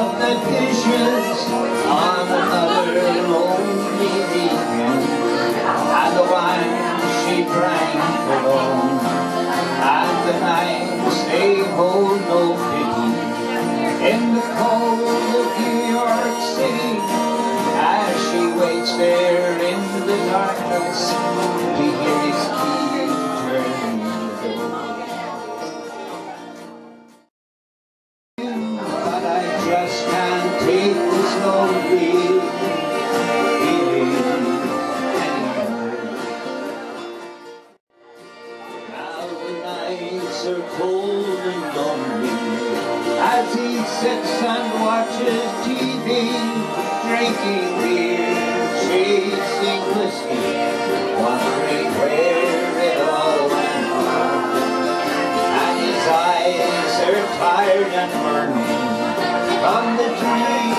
up the dishes as he sits and watches TV, drinking beer, chasing whiskey, wondering where it all went wrong. And his eyes are tired and burning from the dreams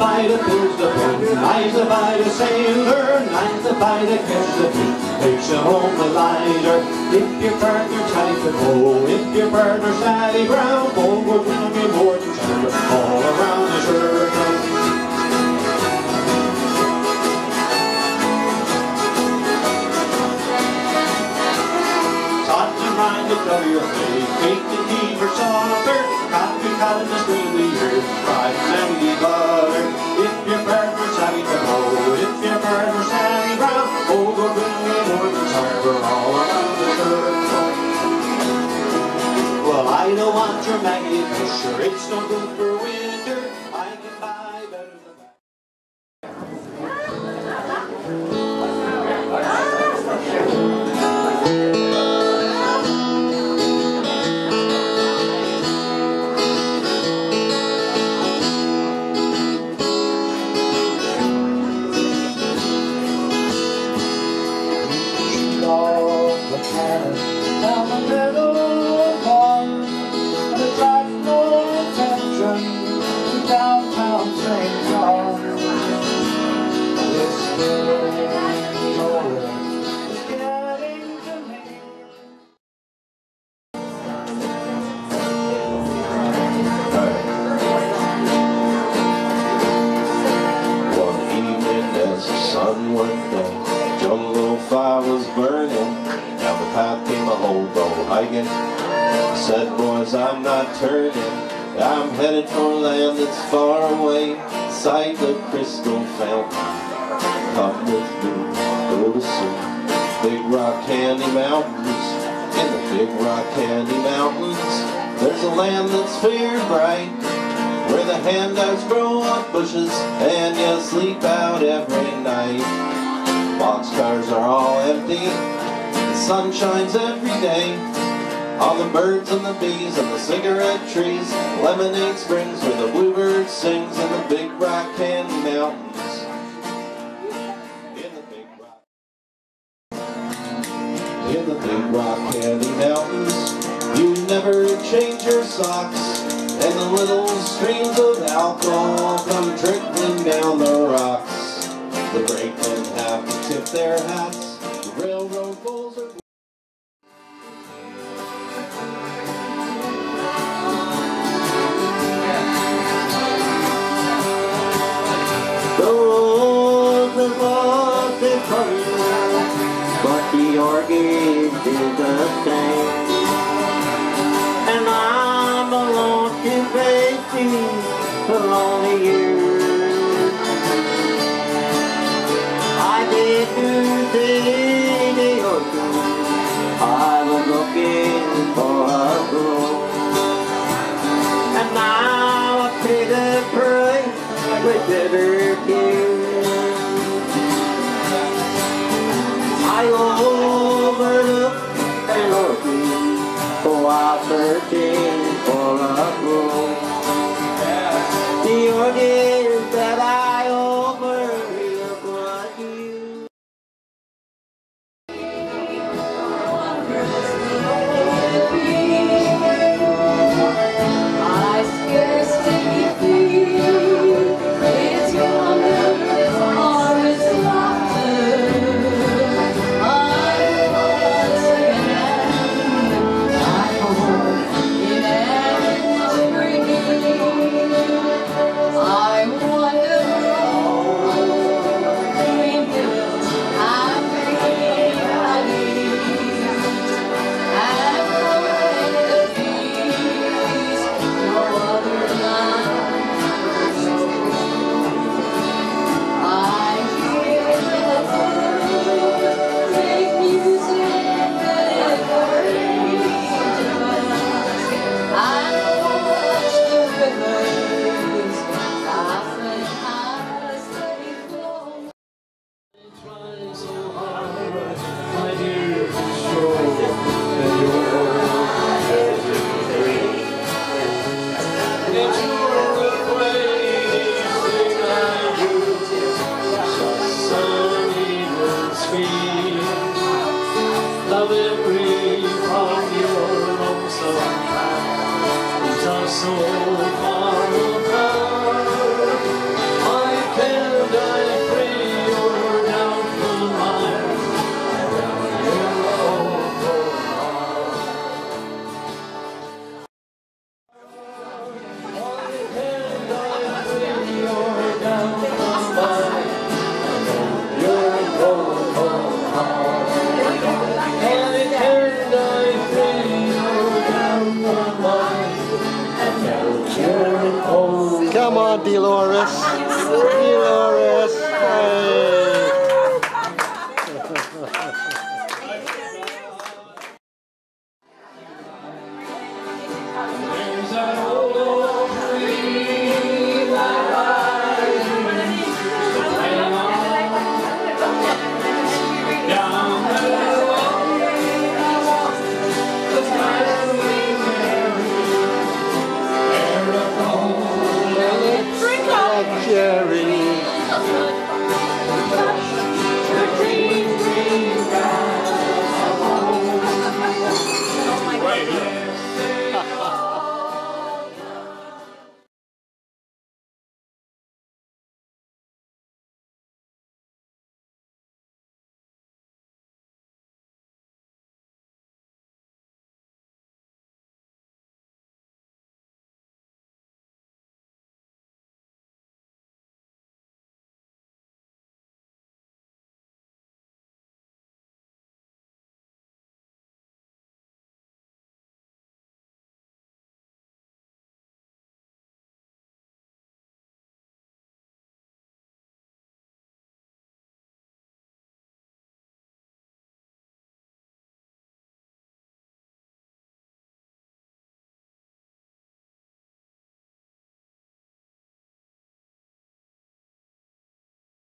Fight a pills pain, eyes to fight a sailor, to fight a catch the feet, takes you home a lighter. If your partner's tight to pull, if your partner's Sally Brown, we're gonna be more than sugar all around the shirt. Taught to mind to your face, take the key for soccer, coffee caught in the Fisher, it's no good for winter, a hobo hiking. Said, boys, I'm not turning. I'm headed for land that's far away, sight the crystal fountain. Come with me, go to see Big Rock Candy Mountains. In the Big Rock Candy Mountains, there's a land that's fair and bright. Where the handouts grow on bushes and you sleep out every night. Boxcars are all empty, sun shines every day. All the birds and the bees and the cigarette trees, lemonade springs where the bluebird sings in the big rock candy mountains. In the big rock. In the big rock candy mountains, you never change your socks. And the little streams of alcohol come trickling down the rocks. The brakemen have to tip their hats. forgive the same. And I'm alone to face the lonely soul. Dolores. Yeah.